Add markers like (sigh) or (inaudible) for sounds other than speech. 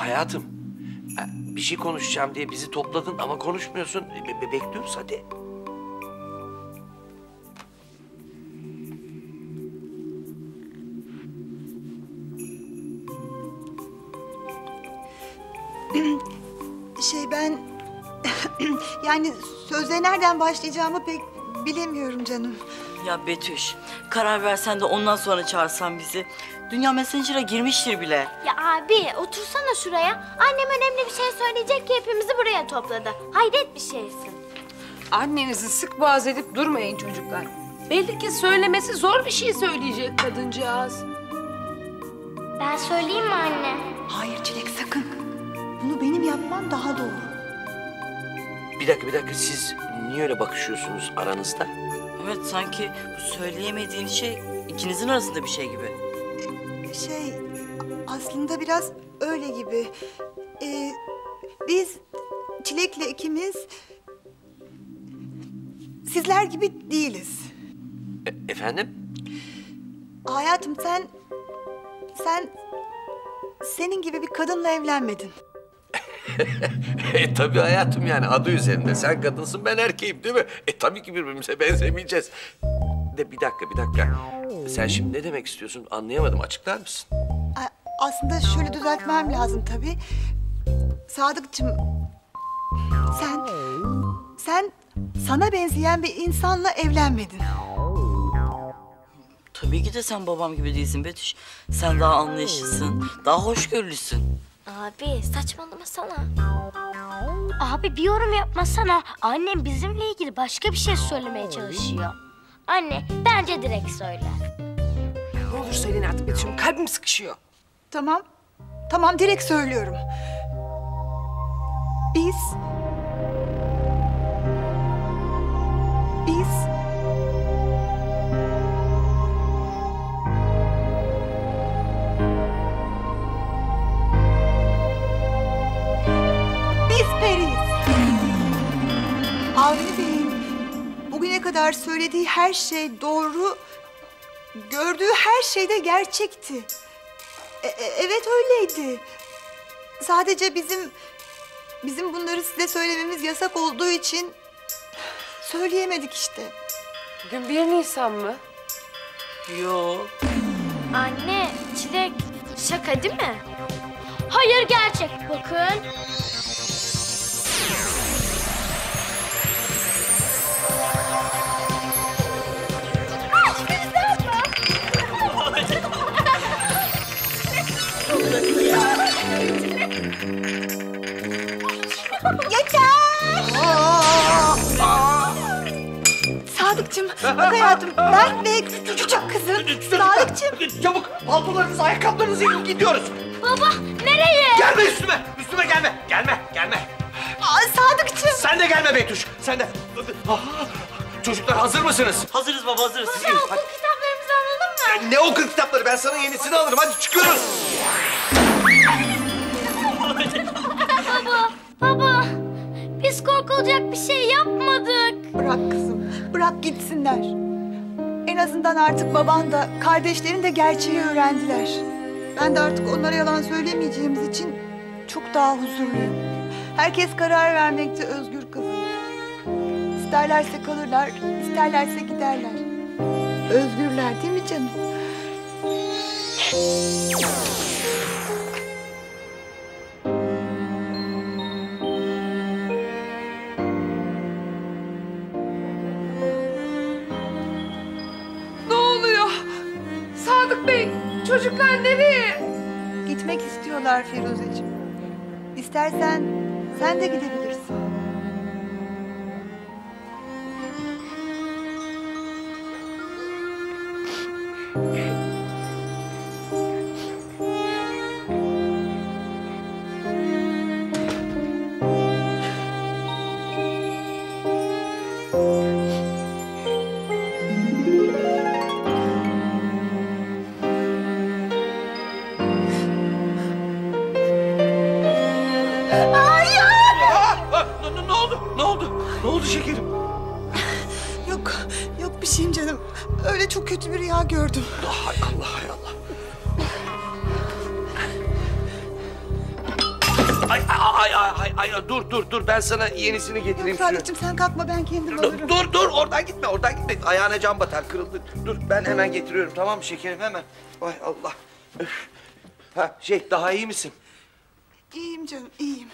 hayatım. ha, Bir şey konuşacağım diye bizi topladın ama konuşmuyorsun. Be- be- bekliyoruz hadi. Şey ben... (clears throat) yani sözle nereden başlayacağımı pek bilemiyorum canım. Ya Betüş, karar versen de ondan sonra çağırsan bizi. Dünya Messenger'a girmiştir bile. Ya abi otursana şuraya. Annem önemli bir şey söyleyecek ki hepimizi buraya topladı. Hayret bir şeysin. Annenizi sık boğaz edip durmayın çocuklar. Belli ki söylemesi zor bir şey söyleyecek kadıncağız. Ben söyleyeyim mi anne? Hayır Çilek sakın. Bunu benim yapmam daha doğru. Bir dakika bir dakika siz niye öyle bakışıyorsunuz aranızda? Evet sanki bu söyleyemediğin şey ikinizin arasında bir şey gibi. Şey aslında biraz öyle gibi. Ee, biz Çilek'le ikimiz sizler gibi değiliz. E- efendim? Hayatım sen sen senin gibi bir kadınla evlenmedin. (laughs) E tabii hayatım yani adı üzerinde. Sen kadınsın ben erkeğim değil mi? E tabii ki birbirimize benzemeyeceğiz. De bir dakika bir dakika. Sen şimdi ne demek istiyorsun anlayamadım açıklar mısın? A- Aslında şöyle düzeltmem lazım tabii. Sadıkçım sen sen sana benzeyen bir insanla evlenmedin. Tabii ki de sen babam gibi değilsin Betüş. Sen daha anlayışlısın, daha hoşgörülüsün. Abi saçmalamasana. Abi bir yorum yapmasana. Annem bizimle ilgili başka bir şey söylemeye çalışıyor. Anne bence direkt söyle. Ne olur söyleyin artık Betüş'üm. Kalbim sıkışıyor. Tamam. Tamam direkt söylüyorum. Biz Bey'in bugüne kadar söylediği her şey doğru, gördüğü her şey de gerçekti. E- e- evet öyleydi. Sadece bizim bizim bunları size söylememiz yasak olduğu için söyleyemedik işte. Bugün 1 Nisan mı? Yo. Anne çilek şaka değil mi? Hayır gerçek. Bakın. Sadıkçım, bak hayatım ben ve küçük kızım Sadıkçım. Çabuk paltolarınızı ayakkabılarınızı giyin gidiyoruz. Baba nereye? Gelme üstüme üstüme gelme gelme gelme. Aa, Sadıkçım. Sen de gelme Betüş sen de. Ah, Çocuklar hazır mısınız? Hazırız baba hazırız. Okul kitaplarımızı alalım mı? Ne okul kitapları ben sana yenisini alırım hadi çıkıyoruz. Baba, baba. Biz korkulacak bir şey yapmadık. Bırak kızım, bırak gitsinler. En azından artık baban da kardeşlerin de gerçeği öğrendiler. Ben de artık onlara yalan söylemeyeceğimiz için çok daha huzurluyum. Herkes karar vermekte özgür kızım. İsterlerse kalırlar, isterlerse giderler. Özgürler değil mi canım? Sadık Bey, çocuklar nereye? Gitmek istiyorlar Firuzeciğim. İstersen sen de gidebilirsin. Şekerim? Yok, yok bir şeyim canım. Öyle çok kötü bir rüya gördüm. Hay Allah hay Allah. Ay ay ay ay dur dur dur ben sana yenisini getireyim. Yok. Salih'cim sen kalkma ben kendim alırım. dur dur oradan gitme oradan gitme. Ayağına cam batar kırıldı. Dur ben hemen getiriyorum tamam mı şekerim hemen. Ay Allah. Ha şey daha iyi misin? İyiyim canım iyiyim.